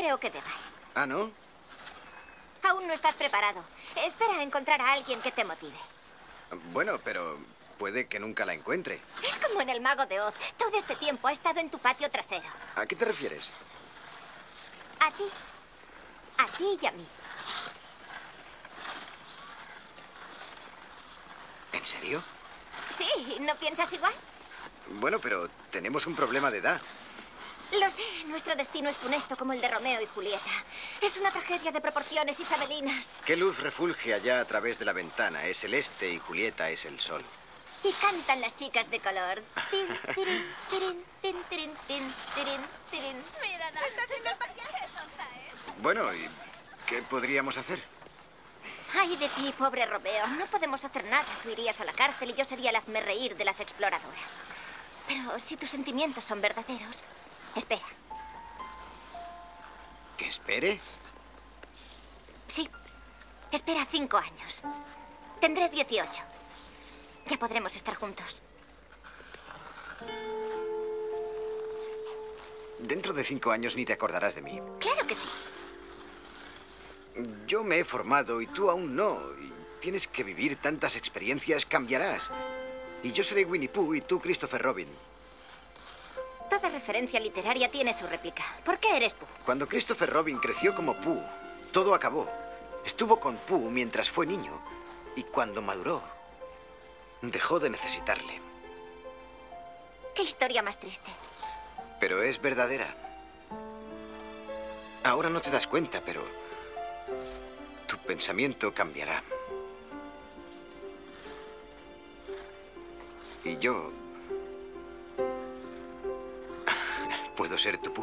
creo que debas. ¿Ah, no? Aún no estás preparado. Espera a encontrar a alguien que te motive. Bueno, pero puede que nunca la encuentre. Es como en el Mago de Oz. Todo este tiempo ha estado en tu patio trasero. ¿A qué te refieres? A ti. A ti y a mí. ¿En serio? Sí, ¿no piensas igual? Bueno, pero tenemos un problema de edad. Lo sé, nuestro destino es funesto como el de Romeo y Julieta. Es una tragedia de proporciones isabelinas. ¿Qué luz refulge allá a través de la ventana? Es el este y Julieta es el sol. Y cantan las chicas de color. Tin, tirin, tirin, tin, tirin, tin, tirin, tirin. Mira, nada. Está haciendo el payaso. Bueno, ¿y qué podríamos hacer? Ay de ti, pobre Romeo. No podemos hacer nada. Tú irías a la cárcel y yo sería el hazme reír de las exploradoras. Pero si tus sentimientos son verdaderos, espera. ¿Que espere? Sí, espera cinco años. Tendré 18. Ya podremos estar juntos. Dentro de cinco años ni te acordarás de mí. Claro que sí. Yo me he formado y tú aún no. Y tienes que vivir tantas experiencias, cambiarás. Y yo seré Winnie Pooh y tú Christopher Robin. Toda referencia literaria tiene su réplica. ¿Por qué eres Pooh? Cuando Christopher Robin creció como Pooh, todo acabó. Estuvo con Pooh mientras fue niño. Y cuando maduró, dejó de necesitarle. Qué historia más triste. Pero es verdadera. Ahora no te das cuenta, pero tu pensamiento cambiará. Y yo... ¿Puedo ser tu pu?